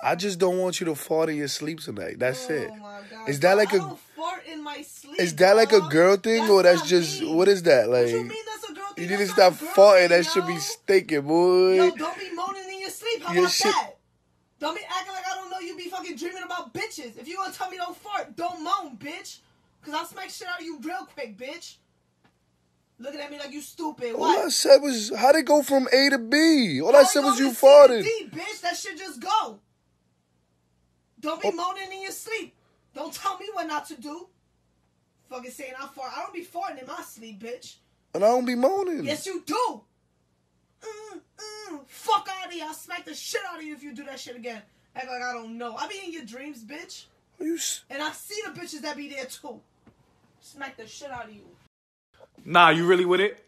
I just don't want you to fart in your sleep tonight. That's oh it. Oh my God, Is that like I a fart in my sleep? is that like a girl thing or that's just me. what is that What like? you mean that's a girl thing? You need to stop farting. thing, That should be stinking, boy. Yo, don't be moaning in your sleep. How Your about shit- that? Don't be acting like I don't know you be fucking dreaming about bitches. If you gonna tell me don't fart, don't moan, bitch. Cause I'll smack shit out of you real quick, bitch. Looking at me like you stupid. All I said was how'd it go from A to B? All I How said was you farted. D, bitch. That shit just go. Don't be Oh. moaning in your sleep. Don't tell me what not to do. Fucking saying I fart. I don't be farting in my sleep, bitch. And I don't be moaning. Yes, you do. Mm, mm, fuck out of here. I'll smack the shit out of you if you do that shit again. Act like I don't know. I be in your dreams, bitch. Are you s- And I see the bitches that be there too. Smack the shit out of you. Nah, you really with it?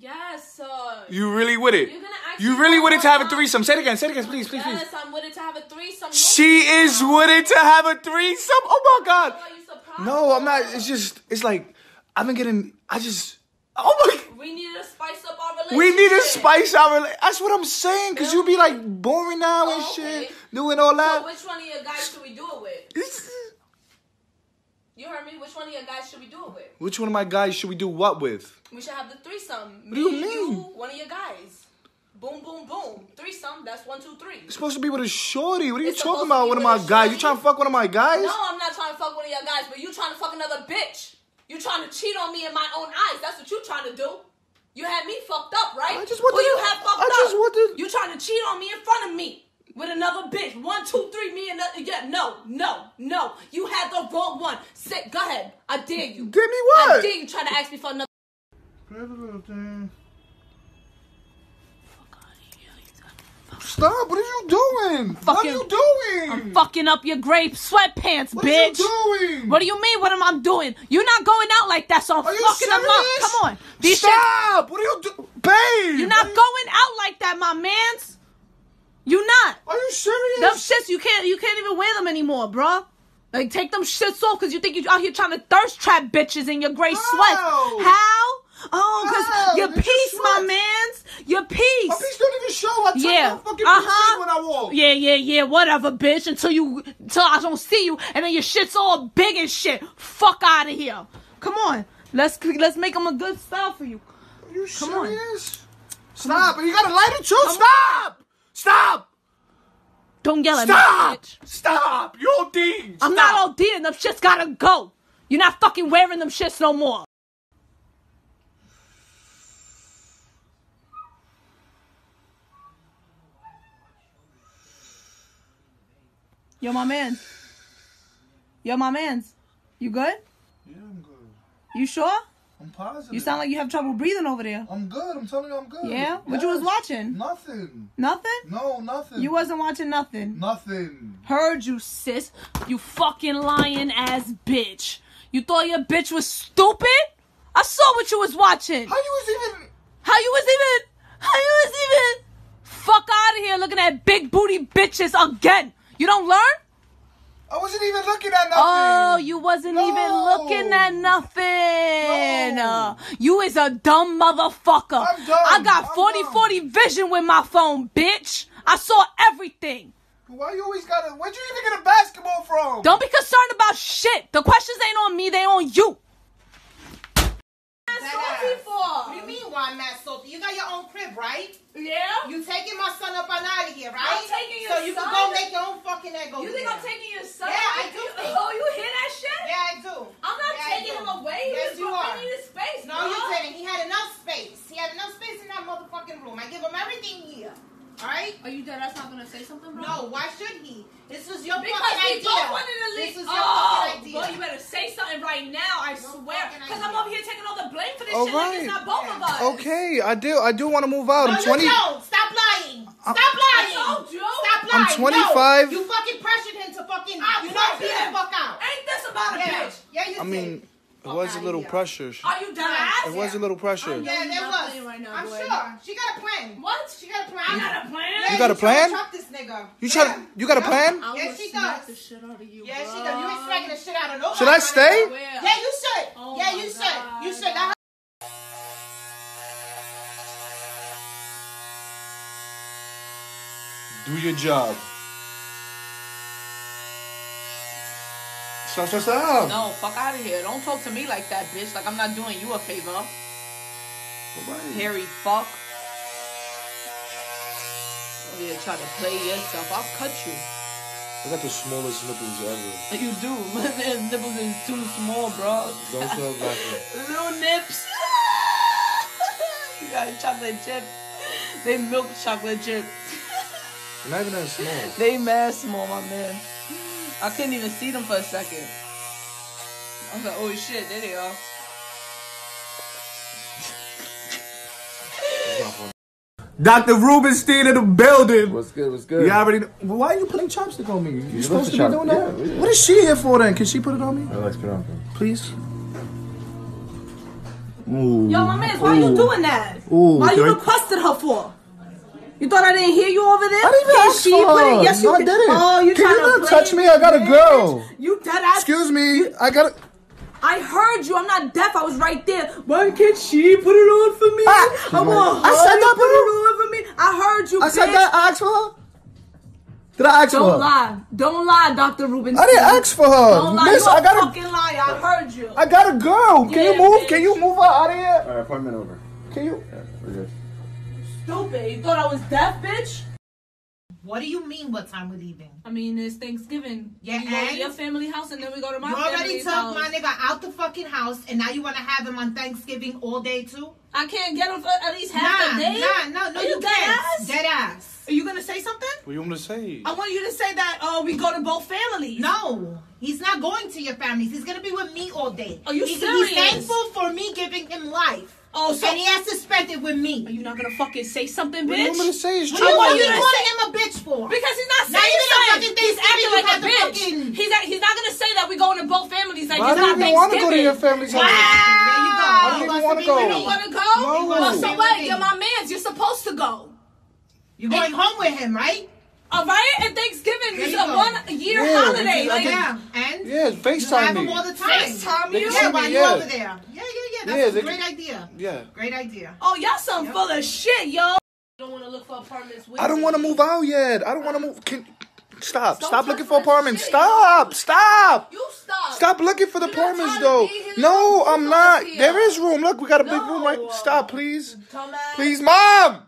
Yes, sir. You really with it? You're gonna actually You really with it to have a threesome? Say it again. Say it again, please, please, please. Yes, I'm with it to have a threesome. She is with it to have a threesome. Oh my god. Surprised? No, I'm not. It's just. It's like I've been getting. I just. Oh my. We need to spice up our relationship. We need to spice our. rela- That's what I'm saying. Cause you be like boring now and Oh, okay. shit, doing all that. So which one of your guys should we do it with? You heard me? Which one of your guys should we do it with? Which one of my guys should we do what with? We should have the threesome. What do you mean? You, one of your guys. Boom, boom, boom. Threesome. That's one, two, three. It's supposed to be with a shorty. What are you It's talking about? One of my guys. You trying to fuck one of my guys? No, I'm not trying to fuck one of your guys, but you trying to fuck another bitch. You trying to cheat on me in my own eyes. That's what you trying to do. You had me fucked up, right? I just want Who to- you have fucked I up? just want to- You trying to cheat on me in front of me with another bitch. One, two, three, me and another. Yeah, no, no, no. You had the wrong one. Sit. Go ahead. I dare you. Dare me what? I dare you try to ask me for another. Stop! What are you doing? what are you doing? I'm fucking up your gray sweatpants, what bitch. What are you doing? What do you mean? What am I doing? You're not going out like that, so I'm Are you fucking them up. serious? Come on. These shit, Stop! What are you doing, babe? you're not going out like that, my mans. You not. Are you serious? Them shits you can't you can't even wear them anymore, bruh. Like take them shits off because you think you out here trying to thirst trap bitches in your gray How? sweats. How? Oh, because your They're piece, my mans. Your My piece. piece don't even show. I Yeah. my fucking uh-huh. when I walk. Yeah, yeah, yeah. Whatever, bitch. Until you, until I don't see you, and then your shit's all big and shit. Fuck out of here. Come on. Let's let's make them a good style for you. Are you Come on. serious? Stop! And you gotta light it too. Come Stop! Stop! Don't yell at Stop! me, bitch. Stop! You're OD. I'm not OD and them shits gotta go. You're not fucking wearing them shits no more. Yo, my mans. Yo, my mans. You good? Yeah, I'm good. You sure? I'm positive. You sound like you have trouble breathing over there. I'm good. I'm telling you, I'm good. Yeah? What you was watching? Nothing. Nothing? No, nothing. You wasn't watching nothing. Nothing. Heard you, sis. You fucking lying ass bitch. You thought your bitch was stupid? I saw what you was watching. How you was even? How you was even? How you was even? Fuck out of here looking at big booty bitches again. You don't learn? I wasn't even looking at nothing. Oh, you wasn't No. even looking at nothing. No. Uh, you is a dumb motherfucker. I'm dumb. I got 40-40 vision with my phone, bitch. I saw everything. Why you always gotta? Where'd you even get a basketball from? Don't be concerned about shit. The questions ain't on me, they on you. What do you mean why I'm not soapy? You got your own crib, right? Yeah? You taking my son up and out of here, right? I'm taking your So you son? can go make your own fucking egg You think. I'm taking your son? Yeah, I do Oh, you hear that shit? Yeah, I do. I'm not Yeah, taking him away. He Yes, you are. his space. No, bro. you didn't. He had enough space. He had enough space in that motherfucking room. I give him everything here. All right? Are you dead? That's not gonna say something, bro. No, why should he? This was your Because fucking we idea. both wanted to leave. This was your oh, fucking idea. boy, you better say something right now. I swear, because I'm idea. over here taking all the blame for this All shit. Like it's not both of us. Okay, I do. I do want to move out. No, I'm 20. you don't. Stop lying. Stop I lying. told you. Stop I'm lying. 25. No, you fucking pressured him to fucking. I you know, pressured beat the him. fuck out. Ain't this about a Yeah. bitch? Yeah, you I did. mean, it was a little here. pressure. Are you dead ass? It was a little pressure. I'm Yeah, there was. right now, I'm boy. sure. She got a plan. What? She got a plan. I got a plan. Yeah, You got a plan? Trap this nigga. You yeah. try to, You got a plan? I Yes, will she smack does. the shit out of you, Yeah, bro. she does. You ain't smacking the shit out of nobody. Should I stay? Yeah, you should. Oh yeah, you should. God. You should. Now, Do your job. Stop, stop. No, fuck out of here. Don't talk to me like that, bitch. Like I'm not doing you a favor. Alright. Hairy fuck. Oh yeah, try to play yourself. I'll cut you. I got the smallest nipples ever. You do. My man's nipples is too small, bro. Don't stop laughing. Little nips. you got chocolate chip. They milk chocolate chip. Not even that small. They mad small, my man. I couldn't even see them for a second. I was like, oh shit, there they are. It's. Dr. Rubenstein in the building. What's good? What's good? You already know. Why are you putting chapstick on me? You're supposed to be chop- doing that? yeah, yeah. What is she here for then? Can she put it on me? I like spit on Please? Ooh. Yo, my man, why are you doing that? Ooh, why you can I- requested her for? You thought I didn't hear you over there? I didn't even ask she for put her. it? Yes, you No, I did. didn't. Oh, you Can you not play touch me? I got a bitch. girl. You dead ass. Excuse me. I got to I heard you. I'm not deaf. I was right there. Why can't she put it on for me? Ah, I want I her said to that, put it on for me. I heard you. I said that. I asked for her. Did I ask for her? Don't lie. Don't lie, Dr. Ruben. I didn't ask for her. Don't lie. Miss, you a I got a, fucking liar. I heard you. I got a girl. Can Yeah, you move? bitch. Can you move her out of here? Alright, appointment over. Can you? Yeah, we're good. Stupid. You thought I was deaf, bitch? What do you mean? What time we're leaving? I mean, it's Thanksgiving. Yeah, we go to your family house and then we go to my family You already family's took house. my nigga out the fucking house, and now you want to have him on Thanksgiving all day too? I can't get him for at least half Nah, a day. nah, no, no, Are you, you dead can't. ass? Dead ass. Are you gonna say something? What you want to say? I want you to say that. Oh, we go to both families. No, he's not going to your families. He's gonna be with me all day. Are you He- serious? He's thankful for me giving him life. Oh, so and he has to spend it with me. are you not gonna fucking say something, bitch? What you bitch? want me to say? It's true. do you I want want you you to calling him a bitch for? Because he's not Now saying you're gonna something. fucking He's Thanksgiving, acting like a bitch. fucking- He's act- he's not gonna say that we going to both families. Like I it's don't not want to go to your family's Wow, house. there you go. I don't He even wants wanna go. You don't want to go? No. Well, so Stay what? You're my man's. You're supposed to go. You're going home with him, right? All right? And Thanksgiving There is you a one year Yeah, holiday. Like, Yeah, and Yeah, you have FaceTime him me. all the time. FaceTime you? Yeah, while you're yeah. over there. Yeah, yeah, yeah. That's Yeah, a great can- idea. Yeah. Great idea. oh, y'all some full of shit, yo. don't want to look for apartments with I don't want to move out yet. I don't want to move. Can stop? Don't Stop looking for apartments. shit, Stop! Stop! You stop. Stop looking for the You're apartments though. No, I'm not. here. There is room. Look, we got a big room right. Stop, please. Dumbass. Please, mom.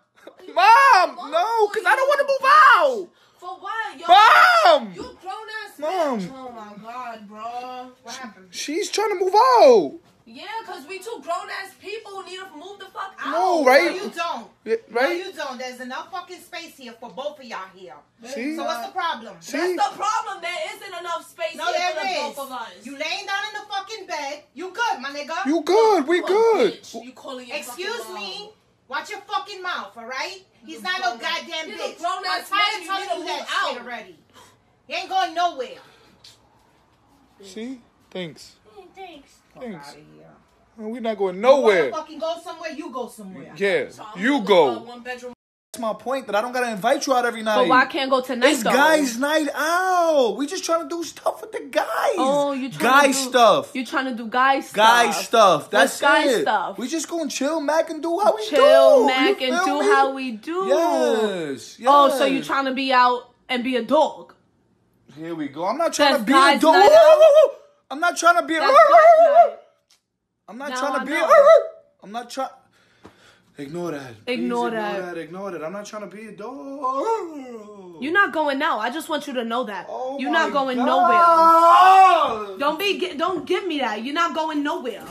Mom, no, cause I don't want to move out. For what, yo? Mom, You grown ass Mom. bitch. Oh my god, bro. What happened? she's trying to move out. Yeah, cause we two grown ass people who need to move the fuck out. No, right? No, you don't. Yeah, No, right? you don't. There's enough fucking space here for both of y'all here. See? So what's the problem? See? That's the problem. There isn't enough space No, here there for the is. both of us. You laying down in the fucking bed. You good, my nigga? You good? We oh, good. bitch. You calling your Excuse me. mom. Watch your fucking mouth, all right? He's a not no grown- goddamn He's a bitch. grown I'm ass tired of telling need you that move shit out. already. He ain't going nowhere. See? Thanks. Thanks. Thanks. Outta here. We're not going nowhere. You wanna nowhere. fucking go somewhere, you go somewhere. Yeah, So you gonna look for a go. One bedroom. That's my point. That I don't gotta invite you out every night. But why can't go tonight It's though? guys' night out. We just trying to do stuff with the guys. Oh, you trying guy to do, stuff. You trying to do guy stuff? guy stuff. That's guy it. stuff? We just gonna chill, Mac, and do how we do. Chill, Mac, and do me? how we do. Yes. yes. Oh, so you trying to be out and be a dog? Here we go. I'm not trying That's to be a dog. I'm not trying to be a. That's guys' night. I'm not Now trying to be. know. A, I'm not trying. Ignore that. Please Ignore Ignore that. that. Ignore that. I'm not trying to be a dog. You're not going now. I just want you to know that. Oh You're not going God. nowhere. Don't be. Don't give me that. You're not going nowhere.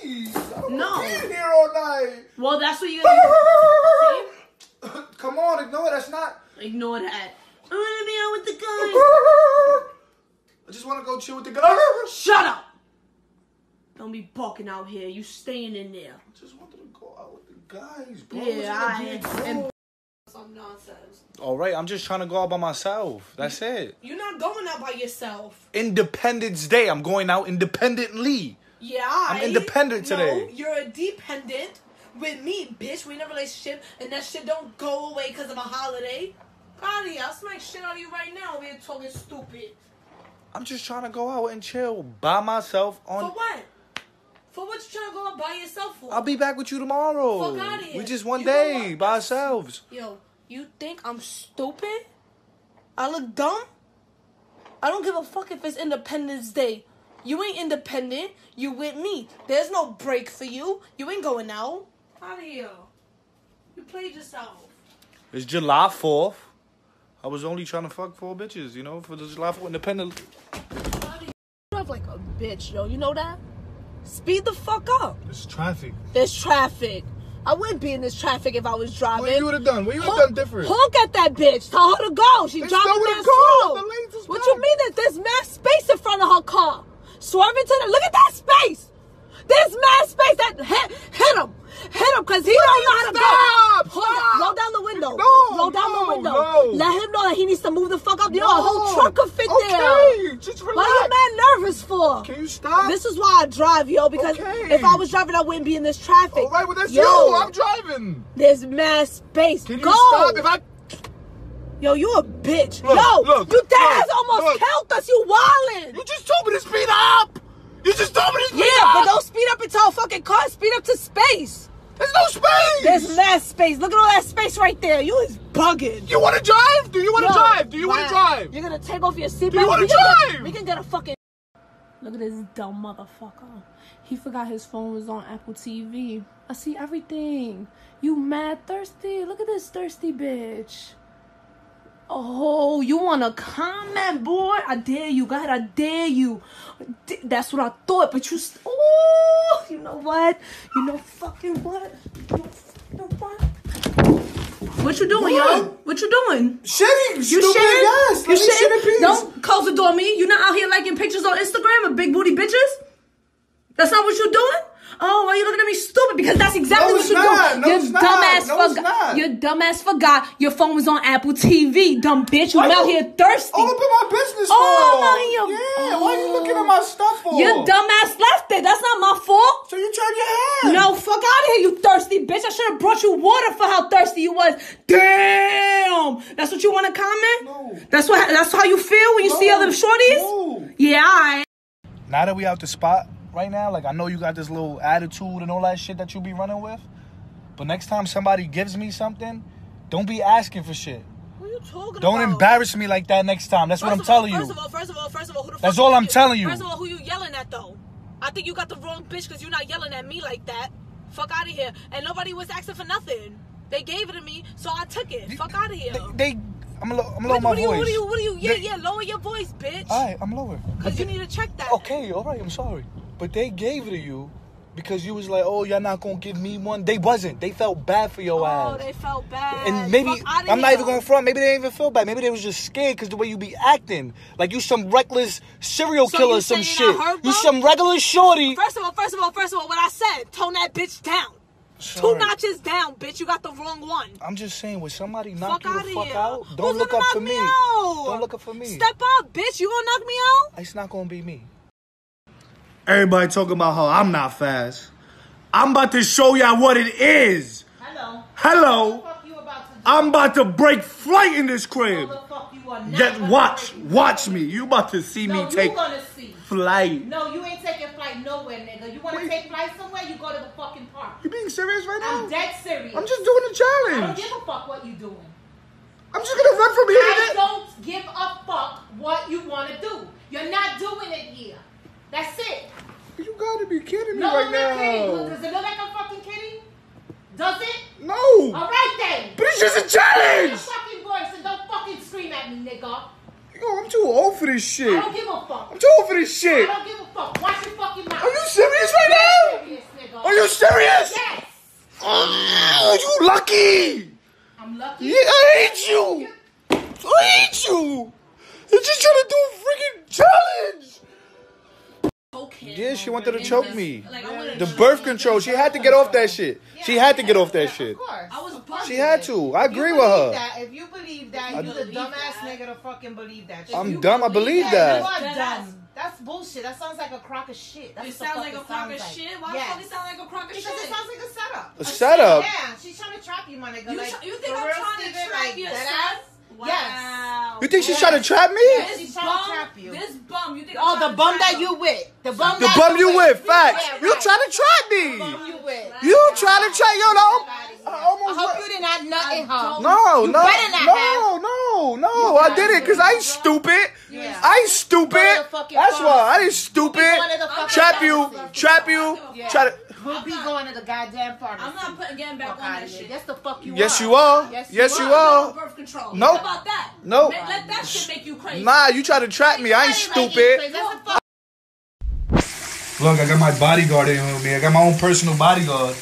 Please. No. be here all night. Well, that's what you're gonna Come on, ignore it. That's not. Ignore that. I wanna be out with the guys. I just want to go chill with the guys. Shut up. Don't be barking out here. You staying in there. I just wanted to go out with the guys, bro. Yeah, I gonna be a and girl. some nonsense. All right, I'm just trying to go out by myself. That's it. You're not going out by yourself. Independence Day. I'm going out independently. Yeah, I'm I- independent No, today. you're a dependent with me, bitch. We in a relationship, and that shit don't go away because of a holiday. God, yeah, I'll smack shit out of you right now. We're talking stupid. I'm just trying to go out and chill by myself on. For on. what? For what you trying to go out by yourself for? I'll be back with you tomorrow. Fuck outta here. We just one You day by ourselves. Yo, you think I'm stupid? I look dumb? I don't give a fuck if it's Independence Day. You ain't independent. You with me. There's no break for you. You ain't going out. Out of here. You played yourself. It's July 4th. I was only trying to fuck four bitches, you know, for the July 4th independent. You drive like a bitch, yo. You know that? Speed the fuck up. There's traffic. There's traffic. I wouldn't be in this traffic if I was driving. What you would have done? What you would have done different? Honk at that bitch. Tell her to go. She's There's driving there slow. The lanes is What you mean that there's mass space in front of her car? Swerving to the look at that space. There's mass space that hit, hit him. Hit him because he don't know how to Stop! go. Hold Stop! Roll down the window. No, Roll down no, the window. no. Let him know that he needs to move the fuck up. You know, a whole truck could fit okay, there. just Why are you mad nervous for? Can you stop? This is why I drive, yo, because Okay. if I was driving, I wouldn't be in this traffic. All right, well that's yo, you. I'm driving. There's mass space. Can you Go. stop? If I Yo, you a bitch. Look, yo, look, you dad look, almost look. killed us. You wildin'. you just told me to speed up. You just told me to speed Yeah, up. but don't speed up into a fucking car. Speed up to space. There's no space. There's mass space. Look at all that space right there. You is bugging. You want to drive? Do you want to drive? Do you want to drive? You're gonna take off your seatbelt. Do you can get- drive? we can get a fucking. Look at this dumb motherfucker. He forgot his phone was on Apple TV. I see everything. You mad thirsty? Look at this thirsty bitch. Oh, you wanna comment, boy? I dare you. God, I dare you. That's what I thought, but you. St- oh, you know what? You know fucking what? You know what? What you doing, yo? What? What you doing? Shitting, You stupid shitting? ass. You shit in shitting? peace. Don't close the door, me. You not out here liking pictures on Instagram of big booty bitches? That's not what you doing? Oh, why you looking at me stupid? Because that's exactly No, what it's you not. doing. No, your it's not. dumbass No, forgot. not. Your dumbass forgot your phone was on Apple TV. Dumb bitch, you Why out you- here thirsty. All up in my business Oh, for? I'm out here- Yeah, why are you looking at my stuff for? Your dumbass left it. That's not my fault. So you turn your head. No, fuck out of here, you thirsty bitch. I should have brought you water for how thirsty you was. Damn. That's what you want to comment? No. That's what. That's how you feel when you see No. other shorties? No. Yeah, alright. Now that we out the spot right now, like I know you got this little attitude and all that shit that you be running with. But next time somebody gives me something, don't be asking for shit. What are you talking about? Don't about? embarrass me like that next time. That's what I'm First of all- telling First you. of all, first of all, first of all, who the That's all you- I'm telling you. First of all, who you yelling at though? I think you got the wrong bitch because you're not yelling at me like that. Fuck out of here. And nobody was asking for nothing. They gave it to me, so I took it. Fuck out of here. They, they I'm gonna, I'm lower what, my what do you, voice. what do you, what do you, yeah, They- yeah, lower your voice, bitch. All right, I'm lower. Because you need to check that. Okay, all right, I'm sorry. But they gave it to you because you was like, oh, you're not gonna give me one. They wasn't. They felt bad for your Oh, ass. they felt bad. and maybe I'm not even going front. Maybe they didn't even feel bad. Maybe they was just scared because the way you be acting, like you some reckless serial So killer, some shit. You some regular shorty. First of all, first of all, first of all, what I said, tone that bitch down. Two notches down, bitch. You got the wrong one. I'm just saying, when somebody knock Fuck you the fuck here. out, don't look gonna up for me. out? Don't look up for me. Step up, bitch. You gonna knock me out? It's not gonna be me. Everybody talking about how I'm not fast. I'm about to show y'all what it is. Hello. Hello. What the fuck you about to? I'm about to break flight in this crib. No, the fuck you are not. Get watch, watch me. You about to see No, me take see. flight. No, you ain't taking flight nowhere, nigga. You wanna take flight somewhere? You go to the fucking park. You being serious right now? I'm dead serious. I'm just doing a I don't challenge. give a fuck what you doing. I'm just gonna run from here I don't give a fuck what you wanna do. You're not doing it here. That's it. You gotta be kidding me No, right I'm not kidding. now. Does it look like I'm fucking kidding? Does it? No. All right then. But it's just a challenge. Your fucking voice and don't fucking scream at me, nigga. Yo, I'm too old for this shit. I don't give a fuck. I'm too old for this shit. I don't give a fuck. Watch your fucking mouth. Are you serious right now? serious, nigga. Are you serious? Yes. Oh, you lucky. I'm lucky. Yeah, I hate you. I hate you. You're just trying to do a freaking challenge. Yeah, she wanted to choke me. The birth control. She had to get off that shit. She had to get off that shit. Of course. I was Of She had to. I agree with her. That, if you believe that, I you the believe dumbass that. nigga to fucking believe that shit. I'm dumb. I believe believe Yeah, you are dumb. That's bullshit. That sounds like a crock of shit. That's It sounds like a crock of like. shit. Why yes. the fuck it sound like a crock of Because it sounds like a setup. A setup. Yeah, she's trying to trap you, my nigga. You, like, tr- you think I'm trying to trap like, your dead son? ass? Wow. You think she's trying to trap me? Yes. This She's trying to bum, trap you. This bum, you think Oh, I'm the trying to bum trap that you with. The bum The that bum you with, facts. Yeah, You trying to trap The me? bum you with. You trying to trap? Yo, no. I I almost. hope you did not nut in her. No, no, no, no. No, no, I did it because I ain't stupid. Yeah. I ain't stupid. Go to the fucking That's why I ain't stupid. Go to Trap you, trap you, Yeah. try to. We'll be going to the goddamn pharmacy. I'm not putting getting back Fuck on out that shit. Yes, the fuck you Yes, are. you are. Yes, Yes, you you are. are. No birth control. Nope. How about that? Nope. Let, let that shit make you crazy. Nah, you try to trap me. I ain't Why you making stupid. crazy? That's the fuck- Look, I got my bodyguard in with me. I got my own personal bodyguard.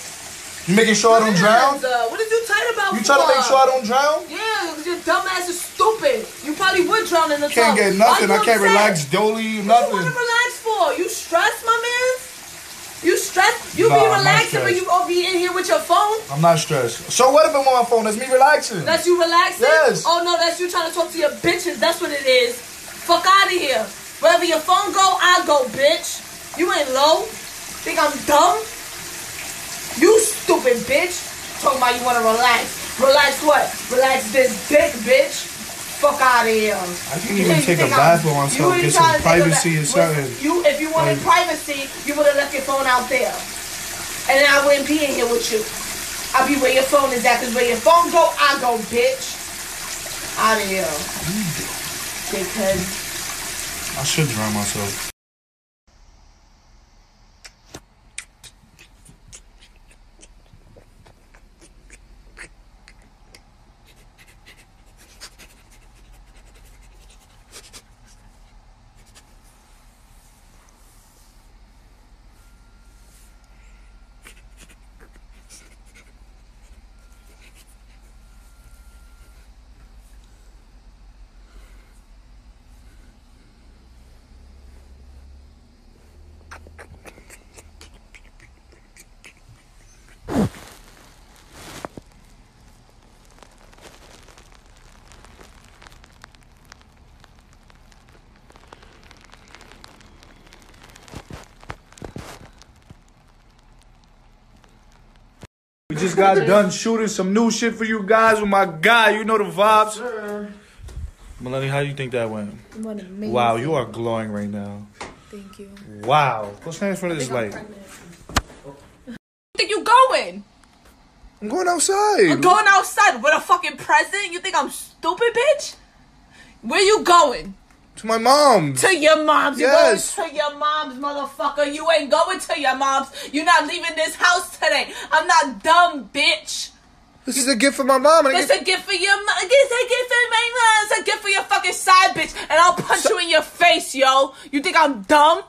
You making sure I don't drown? Uh, what did you tight about You trying to make sure I don't drown? Yeah, because your dumb ass is stupid. You probably would drown in the Can't tub. get nothing. I can't upset? relax dolly, What you nothing. want to relax for? You stressed, my man? You stressed? You be relaxing when stressed. you over in here with your phone? I'm not stressed. So what if I'm on my phone? That's me relaxing. That's you relaxing? Yes. Oh no, that's you trying to talk to your bitches. That's what it is. Fuck out of here. Wherever your phone go, I go, bitch. You ain't low. Think I'm dumb? You stupid bitch. Talking about you wanna relax. Relax what? Relax this dick, bitch. Fuck out of here. I can't even take a bath with myself, get some privacy or something. You, if you wanted Like- privacy, you would have left your phone out there, and then I wouldn't be in here with you. I'll be where your phone is at, cause where your phone go, I go, bitch. Out of here, dickhead. I should drown myself. Just got done shooting some new shit for you guys with my guy. You know the vibes. Melanie, how do you think that went? What amazing. Wow, you are glowing right now. Thank you. Wow. Go stand in front of this light. think you going? I'm going outside. I'm going outside with a fucking present? You think I'm stupid, bitch? Where you going? To my mom. To your mom's. Yes. going to your mom's, motherfucker. You ain't going to your mom's. You're not leaving this house today. I'm not dumb, bitch. This is a gift for my mom. and It's get- a gift for your mom. It's a gift for my mom. It's a gift for your fucking side bitch. And I'll punch you in your face, yo. You think I'm dumb?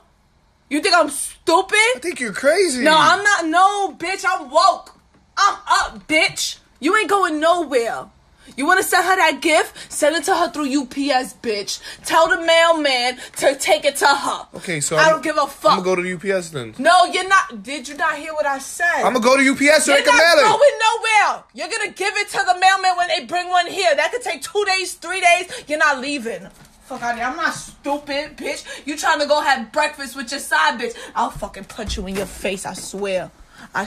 You think I'm stupid? I think you're crazy. No, I'm not. No, bitch. I'm woke. I'm up, bitch. You ain't going nowhere. You want to send her that gift? Send it to her through UPS, bitch. Tell the mailman to take it to her. Okay, so I I'm- don't give a fuck. I'm gonna go to UPS then. no, you're not. Did you not hear what I said? I'm gonna go to UPS so You're can not mail it. going nowhere. You're gonna give it to the mailman when they bring one here. That could take two days, three days. You're not leaving. Fuck out of here. I'm not stupid, bitch. You trying to go have breakfast with your side bitch. I'll fucking punch you in your face, I swear. I.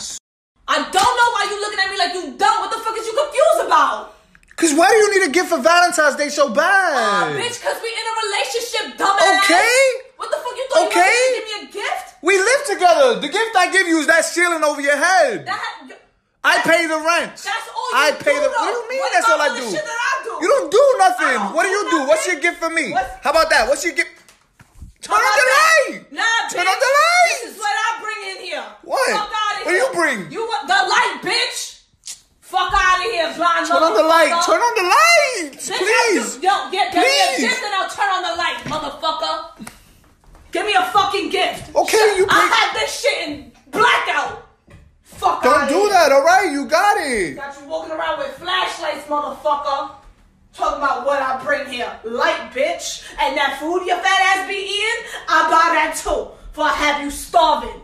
I don't know why you looking at me like you dumb. What the fuck is you confused about? Cause why do you need a gift for Valentine's Day so Uh, bad? bitch, cause we in a relationship, dumbass. Okay. What the fuck you thought Okay. you gonna give me a gift? We live together. The gift I give you is that ceiling over your head. That I pay the rent. that's all you I do, pay the. though. What do you mean? What that's all I do. I do? You don't do nothing. Don't what do do you do? What's your gift for me? What's- How about that? What's your gift? Turn on the light. Nah, Turn on the light. This is what I bring in here. What? Fuck out of What do you bring? You the light, bitch? Fuck out of here, blind Turn on the light. Turn on the lights, Bitch, please. I do- Yo, get, get me a Please. gift and I'll turn on the light, motherfucker. Give me a fucking gift. Okay, you I had this shit in blackout. Fuck Don't do here. that. All right, you got it. Got you walking around with flashlights, motherfucker. Talking about what I bring here. Light, bitch. And that food your fat ass be eating, I buy that too. For I have you starving.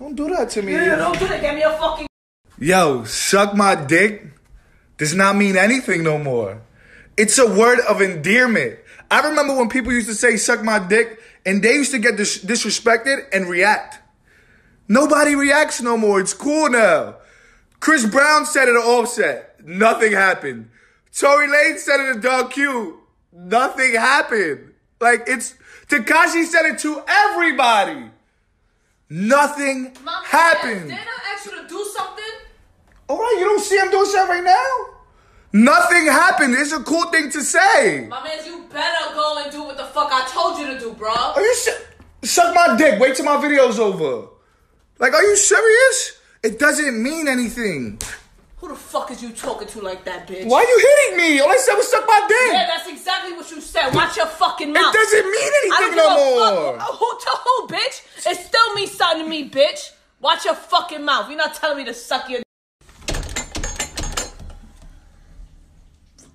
Don't do that to me. Yeah, don't do that. Give me a fucking. Yo, suck my dick does not mean anything no more. It's a word of endearment. I remember when people used to say suck my dick and they used to get dis- disrespected and react. Nobody reacts no more. It's cool now. Chris Brown said it at Offset. Nothing happened. Tory Lanez said it at Dog Q. Nothing happened. Like it's Tekashi said it to everybody. Nothing happened. Didn't I ask you to do something? All right, you don't see I'm doing something right now? Nothing happened. It's a cool thing to say. My man, you better go and do what the fuck I told you to do, bro. Are you se- suck my dick? Wait till my video's over. Like, are you serious? It doesn't mean anything. Who the fuck is you talking to like that, bitch? Why are you hitting me? All I said was suck my dick. Yeah, that's exactly what you said. Watch your fucking mouth. it doesn't mean anything no more. fuck. Who to who, bitch? It still means something to me, bitch. Watch your fucking mouth. You're not telling me to suck your.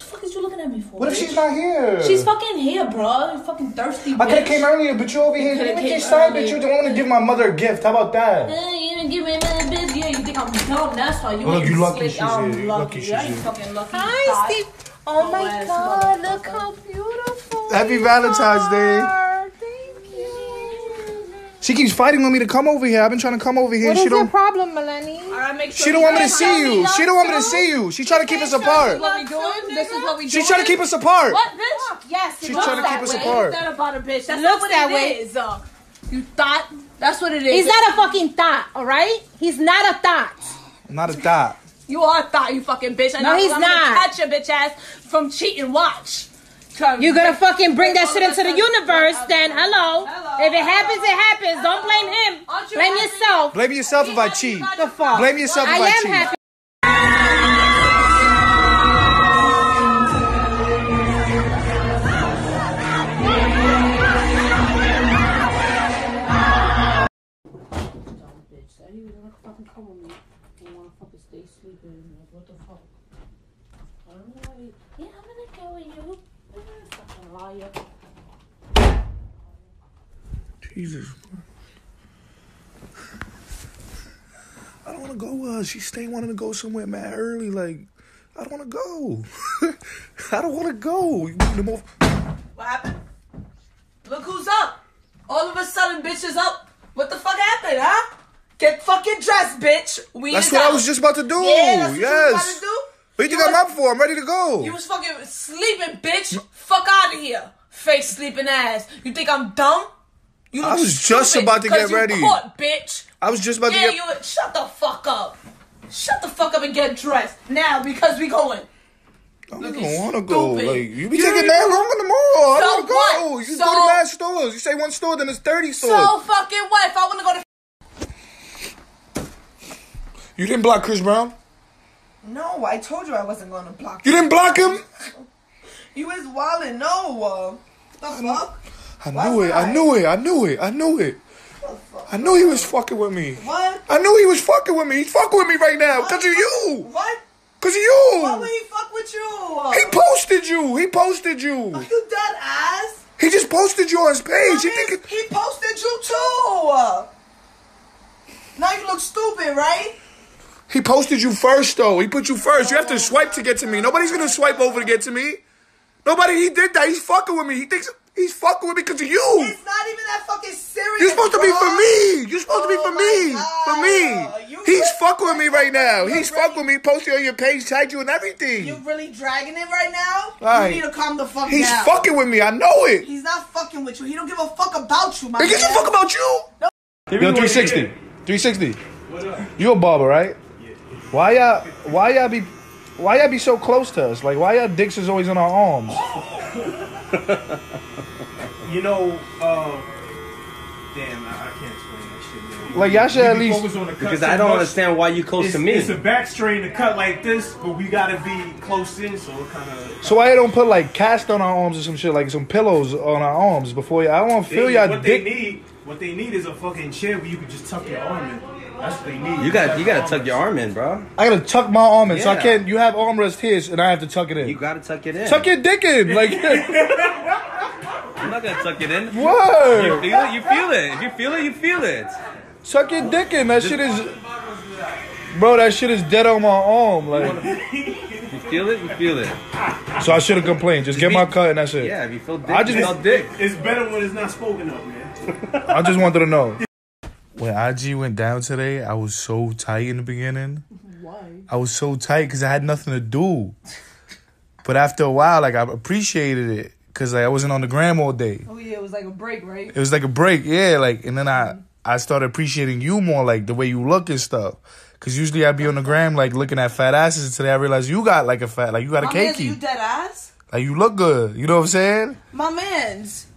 What the fuck is you looking at me for? What if she's not here? She's fucking here, bro. You fucking thirsty. I could have came earlier, but you over here. coulda You make came side, but you don't want to give my mother a gift. How about that? Eh, you didn't give me another bitch. Yeah, you think I'm dumb? That's why you Look, you lucky slick. she's I'm here. Lucky. lucky she's here. fucking lucky. Hi. Steve. Oh my God! Look how beautiful. Happy Valentine's Day. Are. Thank you. She keeps fighting with me to come over here. I've been trying to come over here. What she is your don't. problem, Melanie? All right, make sure She don't want me to see you. She don't want me to see you. She's trying to keep us apart. What we doing? This is what we doing. She's trying to keep us apart. What, bitch? Yes, it She's looks trying to that keep us apart. That about a bitch. That's Looks not what that it way. is. Uh, you thought that's what it is. He's not a fucking thought, all right? He's not a thought. Not a thought. You are a thought, you fucking bitch. And No, I'm, he's I'm not. Gonna catch your bitch ass from cheating. Watch. Come- You're gonna fucking bring that shit into the universe, then hello. Hello. If it happens, it happens. Don't blame him. Aren't Blame happy? yourself. Blame yourself if I cheat. The your fuck? Blame yourself I if I am cheat. To go with her. She's staying wanting to go somewhere mad early. Like, I don't want to go. I don't want to go. What happened? Look who's up. All of a sudden, bitch is up. What the fuck happened, huh? Get fucking dressed, bitch. We That's what I was just about to do. Yeah, yes. you was about to do. What you think You I'm up for? I'm ready to go. You was fucking sleeping, bitch. Fuck out of here. Fake sleeping ass. You think I'm dumb? You I was just about to get ready. Caught, bitch. I was just about Yeah, to get. you. Shut the fuck up. Shut the fuck up and get dressed now because we going. I Look, don't it's want to go. Like you be You- taking that long in the mall. I So don't want to go. what? You So- go to mad stores. You say one store, then it's thirty stores. So fucking what? If I want to go to. you didn't block Chris Brown. No, I told you I wasn't going to block You didn't block him. You was wildin'. No. The fuck? I Why knew it. I not? knew it. I knew it. I knew it. I knew he was fucking with me. What? I knew he was fucking with me. He's fucking with me right now because of you. What? Because of you. Why would he fuck with you? He posted you. He posted you. Are you dead ass? He just posted you on his page. He think he posted you too. Now you look stupid, right? he posted you first though. He put you first. You have to swipe to get to me. Nobody's gonna swipe over to get to me. Nobody. He did that. He's fucking with me. He thinks he's fucking with me because of you. It's not even that fucking serious. You're supposed to be for me. You're supposed to be Oh for me. God. For me. You He's really- fucking with me right now. He's really- fucking with me. Posted on your page, tagged you and everything. You really dragging it right now? Right. You need to calm the fuck He's down. fucking with me. I know it. He's not fucking with you. He don't give a fuck about you, my He gives a fuck about you. No. Yo, 360. 360. You a barber, right? Why y'all why y'all be why y'all be so close to us? Like why y'all dicks is always on our arms? You know, uh, damn, I, I can't explain that shit, man. Like, y'all should We at least- focused on the cut Because so I don't much. understand why you close It's, to me. it's a back strain to cut like this, but we gotta be close in, so it kind of. So why you don't put like cast on our arms or some shit, like some pillows on our arms before you I don't wanna feel y'all what dick. they need, what they need is a fucking chair where you can just tuck your arm in. That's what they need. You got you gotta tuck your arm in, bro. I gotta tuck my arm in, so I Yeah. can't you have armrest here and I have to tuck it in. You gotta tuck it in. tuck your dick in. Like I'm not gonna tuck it in. You word. feel it, you feel it. If you feel it, you feel it. Tuck your dick in. That shit is Bro, that shit is dead on my arm. Like You feel it, you feel it. So I should have complained. Just get my cut and that's it. Yeah, if you feel dick, I just- you feel dick. It's better when it's not spoken of, man. I just wanted to know. When IG went down today, I was so tight in the beginning. Why? I was so tight because I had nothing to do. But after a while, like I appreciated it because like, I wasn't on the gram all day. Oh yeah, it was like a break, right? It was like a break, yeah. Like and then I I started appreciating you more, like the way you look and stuff. Cause usually I'd be on the gram like looking at fat asses. And today I realized you got like a fat, like you got a My man's, cakey. you dead ass? Like you look good. You know what I'm saying? My man's.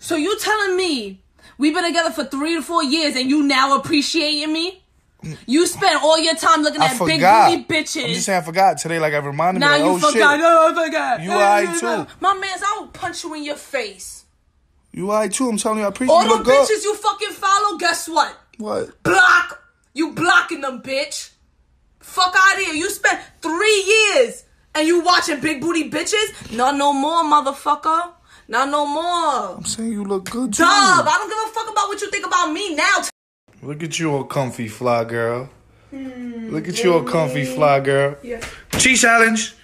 So you telling me we've been together for three to four years and you now appreciating me? You spent all your time looking I at big forgot. booty I'm bitches. just saying I forgot today. Like I reminded now me. Like, you oh forgot. shit. I forgot. You alright, too. My man's, I will punch you in your face. You alright too? I'm telling you, I appreciate All you. Look good. bitches you fucking follow, guess what? What? Block. You blocking them, bitch. Fuck out of here. You spent three years and you watching big booty bitches? Not no more, motherfucker. Not no more. I'm saying you look good too. Dub, I don't give a fuck about what you think about me now. Look at you, a comfy fly girl. Look at you, a comfy fly girl. Yeah. Cheese challenge.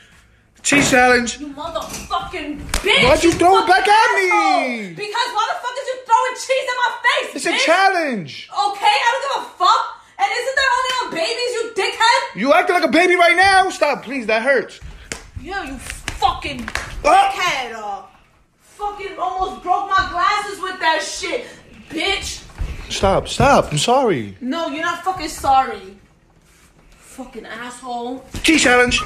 Cheese challenge. You motherfucking bitch. Why'd you throw it back at me? asshole. Because why the fuck is you throwing cheese in my face? It's a challenge. Okay, I don't give a fuck. And isn't that only on babies, you dickhead? You acting like a baby right now. Stop, please. That hurts. Yeah, you fucking Ah. dickhead. Uh, fucking almost broke my glasses with that shit, bitch. Stop, stop. I'm sorry. No, you're not fucking sorry. Fucking asshole. Cheese challenge.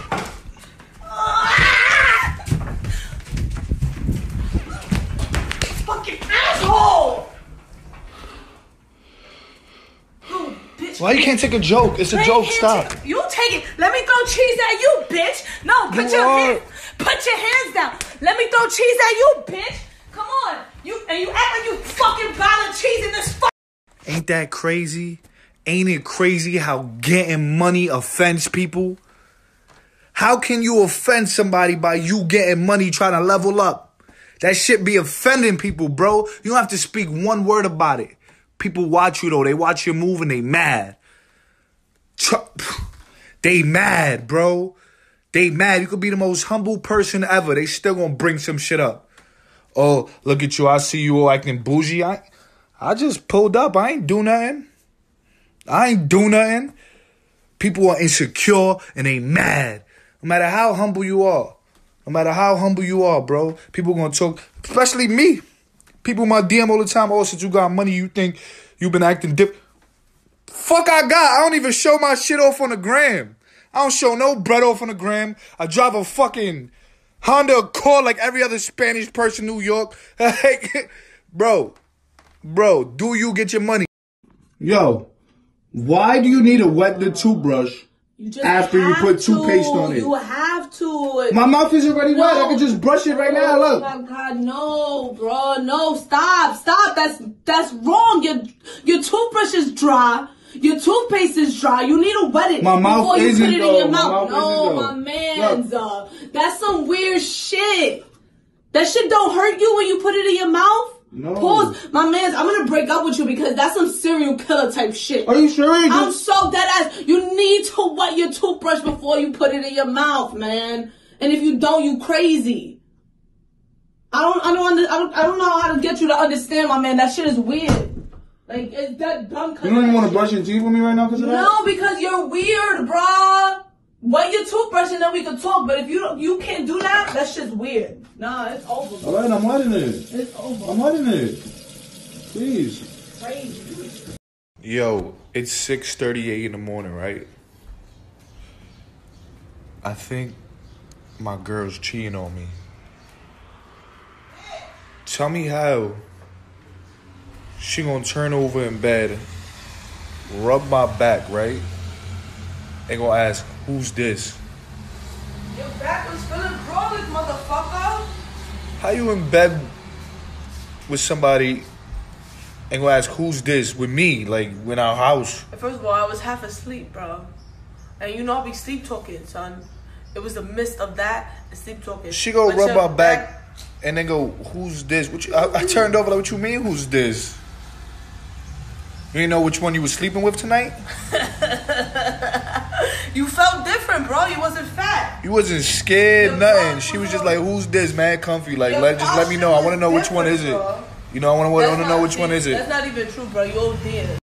Ah! Fucking asshole. Bitch. Why you can't take a joke? It's a joke. Stop. take- you take it. Let me throw cheese at you, bitch. No, put You your are- hands. Put your hands down. Let me throw cheese at you, bitch. Come on. You and you act like you fucking boiling cheese in this fuck. Ain't that crazy? Ain't it crazy how getting money offends people? How can you offend somebody by you getting money trying to level up? That shit be offending people, bro. You don't have to speak one word about it. People watch you though. They watch your move and they mad. They mad, bro. They mad. You could be the most humble person ever. They still gonna bring some shit up. Oh, look at you. I see you all acting bougie. I, I just pulled up. I ain't do nothing. I ain't do nothing. People are insecure and they mad. No matter how humble you are. No matter how humble you are, bro. People gonna talk, especially me. People in my DM all the time. Oh, since you got money, you think you've been acting dip. Fuck I got. I don't even show my shit off on the gram. I don't show no bread off on the gram. I drive a fucking Honda Accord like every other Spanish person in New York. Like, bro, bro, do you get your money? Yo, why do you need to wet the toothbrush You after you put to. toothpaste on it? You have to. My mouth is already wet. I can just brush it right now. Look. Oh Look. my god, no, bro, no, stop, stop. That's that's wrong. Your your toothbrush is dry. Your toothpaste is dry. You need to wet it My mouth before you put it in though. your My mouth. mouth no, my man's uh, that's some weird shit. That shit don't hurt you when you put it in your mouth. No. Pause, my man's. I'm gonna break up with you because that's some serial killer type shit. Are you sure? I'm so dead ass. You need to wet your toothbrush before you put it in your mouth, man. And if you don't, you crazy. I don't, I don't, under, I don't, I don't know how to get you to understand, my man. That shit is weird. Like it's that dumb. You don't even want to brush your teeth with me right now because of that? No, because you're weird, bruh. Wet your toothbrush and then we can talk. But if you don't, you can't do that. that's just weird. Nah, it's over. All right, I'm wetting it. It's over. I'm wetting it. Please. Crazy. Yo, it's 6:38 in the morning, right? I think my girl's cheating on me. Tell me how she gonna turn over in bed, rub my back, right? And gonna ask, who's this? Your back was feeling crawling, motherfucker. How you in bed with somebody and gonna ask, who's this with me, like in our house? First of all, I was half asleep, bro. And you know I be sleep talking, son. It was the mist of that and sleep talking. She go rub my back and then go, "Who's this?" What you, I, I turned over like, "What you mean? Who's this?" You ain't know which one you was sleeping with tonight. You felt different, bro. You wasn't fat. You wasn't scared, nothing. She was just like, "Who's this, man? Comfy, like, Your let just let me know. I want to know which one is it. bro. You know, I want to want to know which one is it. That's not even true, bro. You old dead.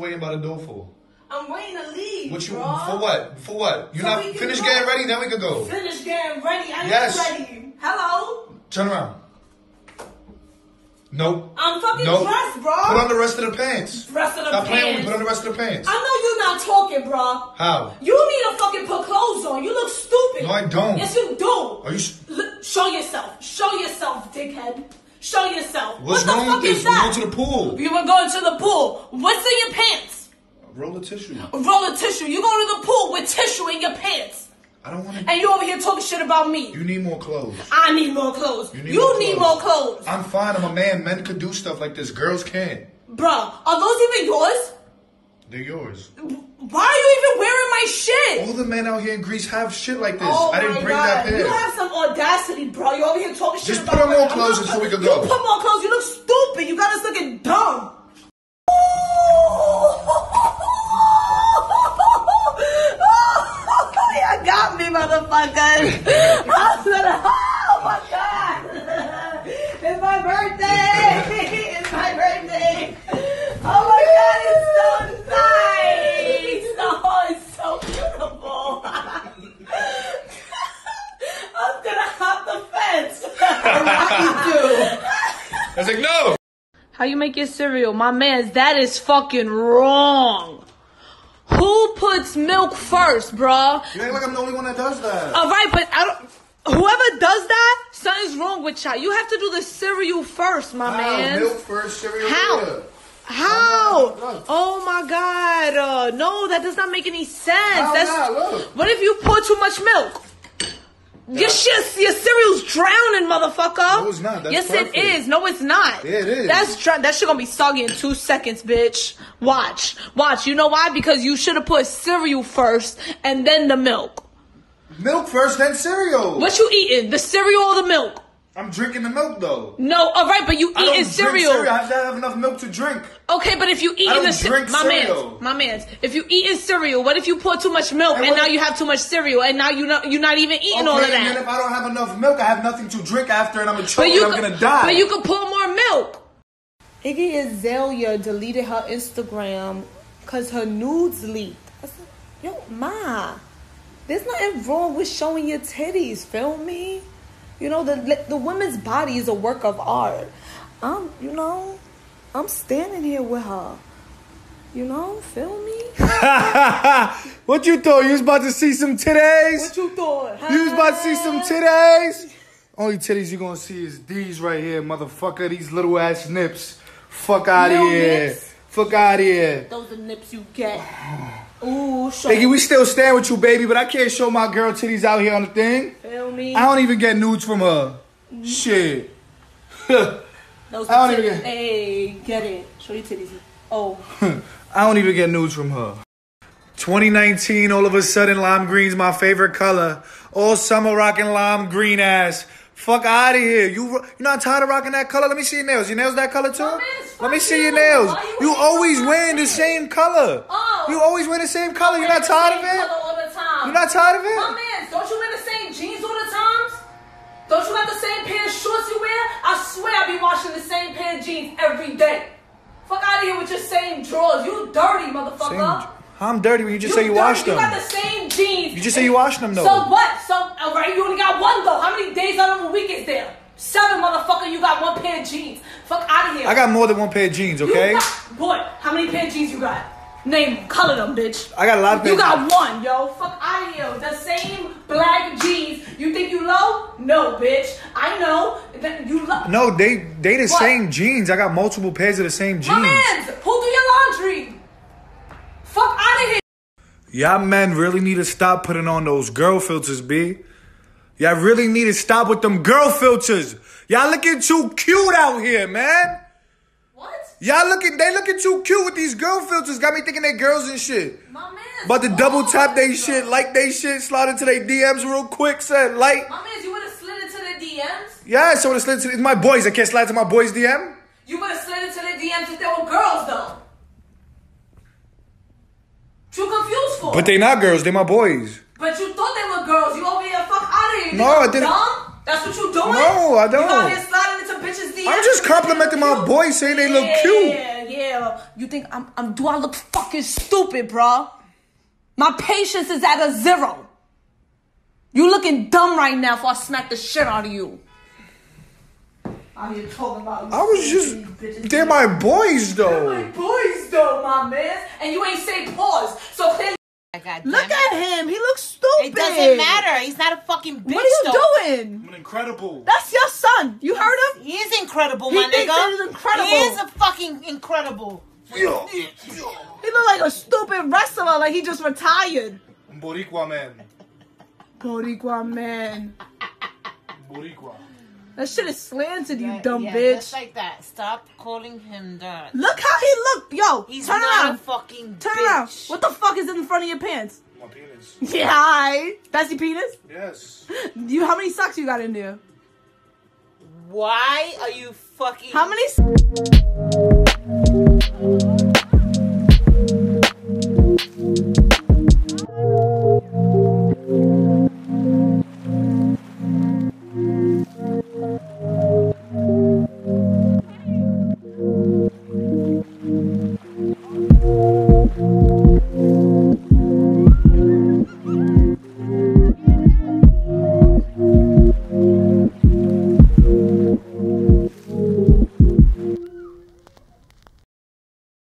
Waiting by the door for? I'm waiting to leave, What you bro. for? What for? What? You So not we can finished go. getting ready? Then we could go. Finish getting ready. I Yes. ready. Hello. Turn around. Nope. I'm fucking Nope. dressed, bro. Put on the rest of the pants. Rest of the Stop playing with me. pants. Put on the rest of the pants. I know you're not talking, bro. How? You need to fucking put clothes on. You look stupid. No, I don't. Yes, you do. Are you? s- Look, show yourself. Show yourself, dickhead. Show yourself. What's what the fuck is this? We're that? going to the pool. You were going to the pool. What's in your pants? Roll the tissue. A roll of tissue. You go to the pool with tissue in your pants. I don't want to. And you over here talking shit about me. You need more clothes. I need more clothes. You need need, more more, clothes. clothes. I'm fine. I'm a man. Men could do stuff like this. Girls can't. Bruh, are those even yours? They're yours. Why are you even wearing my shit? All the men out here in Greece have shit like this. Oh I didn't bring God. that there. You have some audacity, bro. You're over here talking shit Just put on more clothes so we can You go. put more clothes. You look stupid. You got us looking dumb. You got me, motherfucker. I'm oh my god. It's my birthday. It's my birthday. Oh my god, it's so nice. Oh, it's so beautiful. I'm gonna hop the fence. I was like, no. How you make your cereal? My man's that is fucking wrong. Who puts milk first, bruh? You act like I'm the only one that does that. Alright, but I don't whoever does that, something's wrong with y'all. You have to do the cereal first, my How? man. Milk first, cereal How? later. How? Look. Oh my god. Uh, no, that does not make any sense. How That's not? Look. What if you pour too much milk? Your shit, your cereal's drowning, motherfucker. No, it's not. That's yes, perfect. it is. No, it's not. Yeah, it is. That's that shit gonna be soggy in two seconds, bitch. Watch, watch. You know why? Because you should have put cereal first and then the milk. Milk first, then cereal. What you eating? The cereal or the milk? I'm drinking the milk though. No, all right, but you I don't eating cereal. cereal. I have to have enough milk to drink. Okay, but if you eating don't the ce- drink my cereal. man's, my man's, if you eating cereal, what if you pour too much milk And and, now if- you have too much cereal and now you know you're not even eating all of and then that? if I don't have enough milk, I have nothing to drink after, and I'm gonna choke But you and I'm could, gonna die. but you could pour more milk. Iggy Azalea deleted her Instagram because her nudes leaked. I said, Yo, ma, there's nothing wrong with showing your titties. Feel me? You know the the woman's body is a work of art. I'm, you know, I'm standing here with her. You know, feel me? what you thought? You was about to see some titties? What you thought? You was about to see some titties? Only titties you gonna see is these right here, motherfucker. These little ass nips. Fuck out of here. nips? Fuck out of here. Those are nips you get. Ooh, show we still stand with you, baby, but I can't show my girl titties out here on the thing. Feel me? I don't even get nudes from her. Mm-hmm. Shit. Those I don't even get- Hey, get it. Show your titties. Oh. I don't even get nudes from her. 2019, all of a sudden, lime green's my favorite color. All summer rocking lime green ass. Fuck out of here. You you not tired of rocking that color? Let me see your nails. Your nails that color too? My Let me see your nails. You oh. you always wearing the same color. Oh. You always wear the same color. You're not tired of it? Time. You're not tired of it? My man, don't you wear the same jeans all the times? Don't you got the same pair of shorts you wear? I swear I be washing the same pair of jeans every day. Fuck out of here with your same drawers. You dirty motherfucker. Same- I'm dirty when you just say you dirty. washed You them. got the same jeans. You just say you washed them, though. So what? So alright, you only got one though. How many days out of a week is there? Seven, motherfucker. You got one pair of jeans. Fuck out of here. I got more than one pair of jeans, You okay? got- boy, how many pair of jeans you got? Name, color them, bitch. I got a lot of You got one, yo. Fuck out of here. The same black jeans. You think you low? No, bitch. I know that you low. No, they they the What? same jeans. I got multiple pairs of the same My jeans. man's. Who do you laundry? Fuck out of here. Y'all men really need to stop putting on those girl filters, B. Y'all really need to stop with them girl filters. Y'all looking too cute out here, man. What? Y'all looking, they looking too cute with these girl filters. Got me thinking they girls and shit. My man's. About to double tap they shit, like they shit, slide into their DMs real quick, said like. My man's, you would have slid into the DMs. Yeah, so it's, it's my boys. I can't slide to my boys' DM. You would have slid into the DMs if they were girls, though. You confused for? But they not girls, they my boys. But you thought they were girls. You over here, fuck out of here. You No, I didn't- Dumb? That's what you doing? No, I don't. You out here sliding into bitches' DMs. I'm just complimenting my boys, saying they look cute. Yeah, yeah. You think I'm, I'm? Do I look fucking stupid, bro? My patience is at a zero. You looking dumb right now. Before I smack the shit out of you. Out here talking about. I was just. bitches. They're my boys, They're though. my boys, though, my man. And you ain't say pause. So clearly, God look at him. He looks stupid. It doesn't matter. He's not a fucking bitch. What are you though. doing? I'm incredible. That's your son. You heard him? He is incredible, He my nigga. that he's incredible. He is a fucking incredible. He look like a stupid wrestler. Like he just retired. Boricua man. Boricua man. Boricua. That shit is slanted, you Yeah, dumb yeah, bitch. Just like that. Stop calling him that. Look how he looked, Yo, He's turn not around. a fucking Turn bitch. around. What the fuck is in the front of your pants? My penis. Yeah, hi. That's your penis? Yes. You how many socks you got in there? Why are you fucking? How many